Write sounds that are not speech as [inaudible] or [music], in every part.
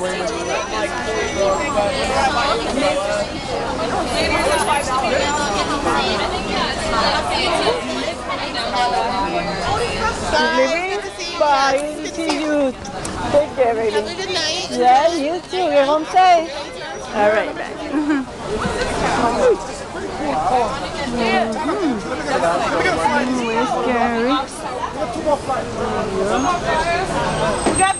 Bye. Good to see you. Take care, baby. Have a good night. Yeah, you too. Get home safe. All right, bye. Where's Gary? We got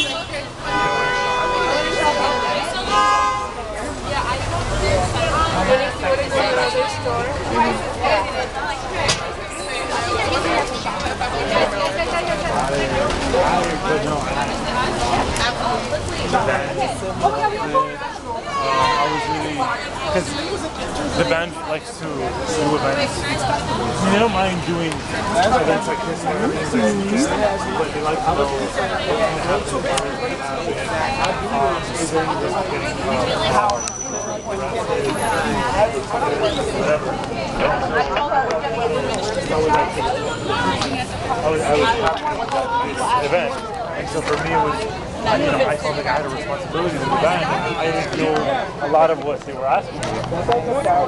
likes to do events. They don't mind doing events like this and everything, but they like to know what. Um, risk of getting uh, whatever? I was, I was this event, and so for me it was you know, I felt like I had a responsibility to the band. I didn't know a lot of what they were asking me.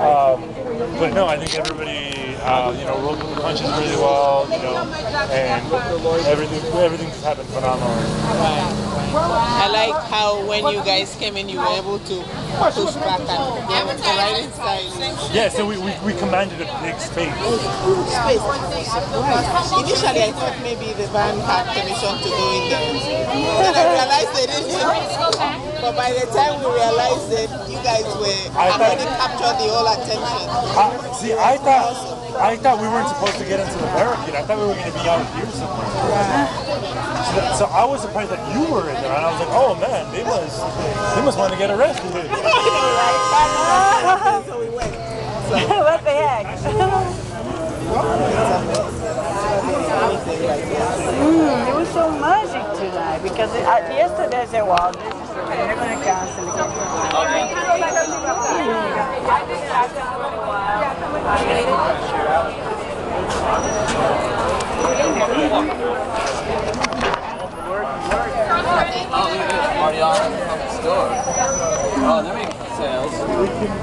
Um, but no, I think everybody, uh, you know, rolled with the punches really well, you know, and everything, everything just happened phenomenally. I like how when you guys came in, you were able to push back and get the right inside. Yeah, so we, we, we commanded a big space. Space. Initially, I thought maybe the band had permission to go in there. [laughs] Then I realized they didn't. But by the time we realized it, you guys were I had thought- already captured the whole attention. I, see, I thought I thought we weren't supposed to get into the barricade. I thought we were going to be out here somewhere. So, so I was surprised that you were in there, and I was like, oh man, they must they must want to get arrested. [laughs] so we went. So. [laughs] what the heck? [laughs] Mm, it was so magic tonight because it, uh, yesterday I said, this is they're going to cancel it. The store. Oh, they're making sales.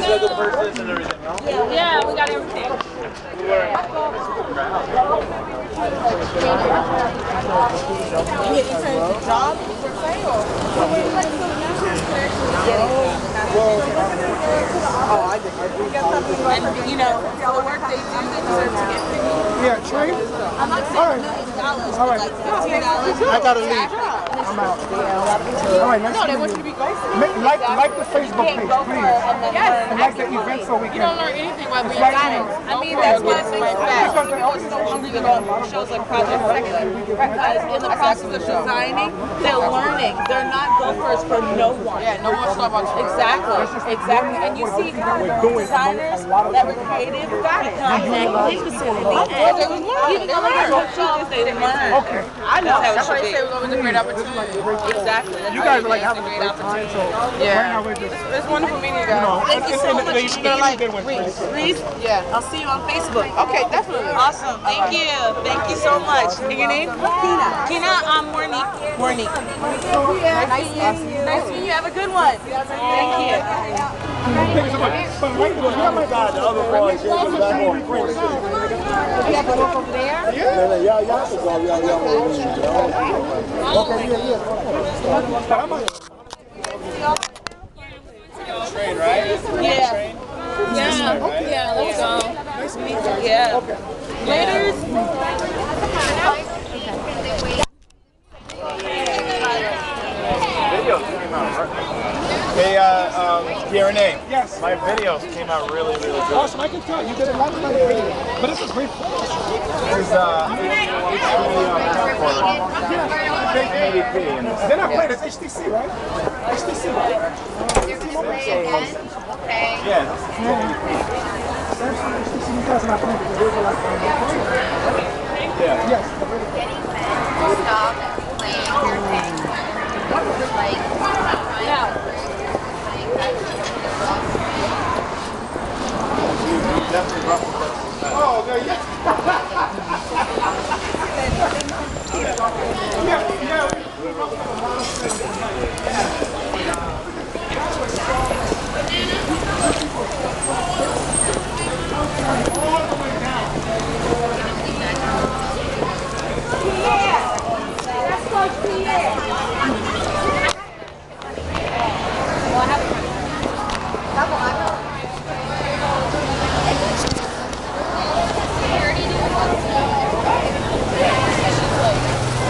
guys got the purses and everything, no? Yeah, we got everything. And you know, for the work they do, they deserve to get paid. Yeah, Trey? I'm not saying million dollars, but like fifteen dollars. I gotta leave. I'm out. All right, nice No, they want you to be grateful. Ma- Like, like the Facebook page, please. Yes, And like the event so we can. You don't learn anything while It's being like, got it. I mean, that's why things back. People are so hungry to go to shows like Project Secular. Because in the process of designing, they're learning. They're not gophers for no one. Yeah, no one Starbucks. Exactly, exactly. And you see designers that were creative got it. Exactly. And they was learning. Even though they were shows, they learned. Okay. I know. That's why they say it was always a great opportunity. Exactly. You guys are like having a great great time, so Yeah. right now we're just, It's wonderful meeting you you know, guys. it's, it's, it's, it's, it's, it's, good one. Reese, Reese, Yeah. I'll see you on Facebook. Okay, definitely. Awesome. Thank you. Thank you so much. And your name? Kina. Kina, I'm um, Monique. Monique. Nice meeting you. Nice meeting you. Have a good one. Thank you. Thank you so much. But right, you got my God, the other boys, yeah, more. You have to go from there? Yeah, yeah, yeah, I could go, yeah, yeah. Okay, yeah, yeah. But I'm a- Train, right? Yeah. Yeah. Yeah, let's go. Nice to meet you. Yeah. Later. Video came out, right? Hey, uh, um, DNA. Yes. My videos came out really, really good. Awesome, I can tell. You did a lot of video. But this is great. Uh, AEP. And then I played as HTC, right? HTC. Right? Did we play again? Okay. Yeah. Yeah. yeah. Yes. Getting men to stop playing their thing. Like, trying definitely rough.